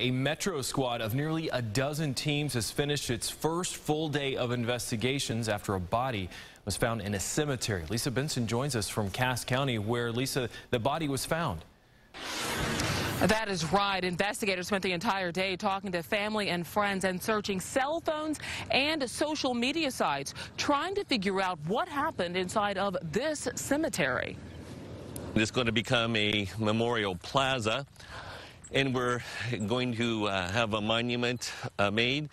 A Metro squad of nearly a dozen teams has finished its first full day of investigations after a body was found in a cemetery. Lisa Benson joins us from Cass County where, Lisa, the body was found. That is right. Investigators spent the entire day talking to family and friends and searching cell phones and social media sites, trying to figure out what happened inside of this cemetery. It's going to become a memorial plaza, and we're going to uh, have a monument uh, made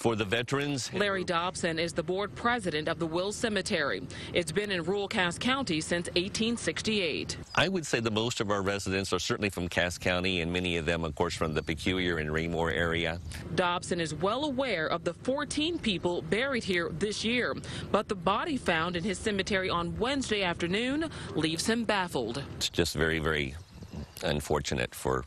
for the veterans. Larry Dobson is the board president of the Wills Cemetery. It's been in rural Cass County since 1868. I would say that most of our residents are certainly from Cass County, and many of them, of course, from the Peculiar and Raymore area. Dobson is well aware of the 14 people buried here this year, but the body found in his cemetery on Wednesday afternoon leaves him baffled. It's just very, very unfortunate for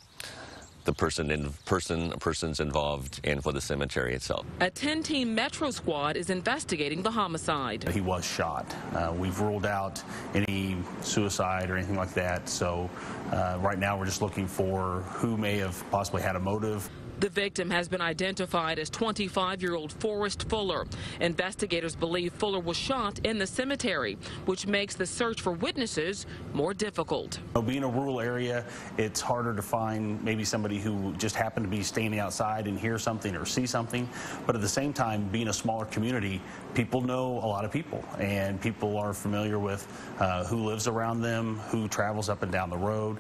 the person in person persons involved and for the cemetery itself. A 10-team Metro squad is investigating the homicide. He was shot. Uh, we've ruled out any suicide or anything like that. So uh, right now we're just looking for who may have possibly had a motive. The victim has been identified as 25-year-old Forrest Fuller. Investigators believe Fuller was shot in the cemetery, which makes the search for witnesses more difficult. Being a rural area, it's harder to find maybe somebody who just happened to be standing outside and hear something or see something. But at the same time, being a smaller community, people know a lot of people, and people are familiar with uh, who lives around them, who travels up and down the road.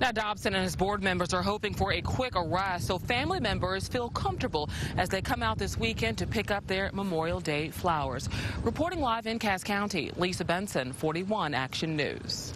Now, Dobson and his board members are hoping for a quick arrest so family members feel comfortable as they come out this weekend to pick up their Memorial Day flowers. Reporting live in Cass County, Lisa Benson, 41 Action News.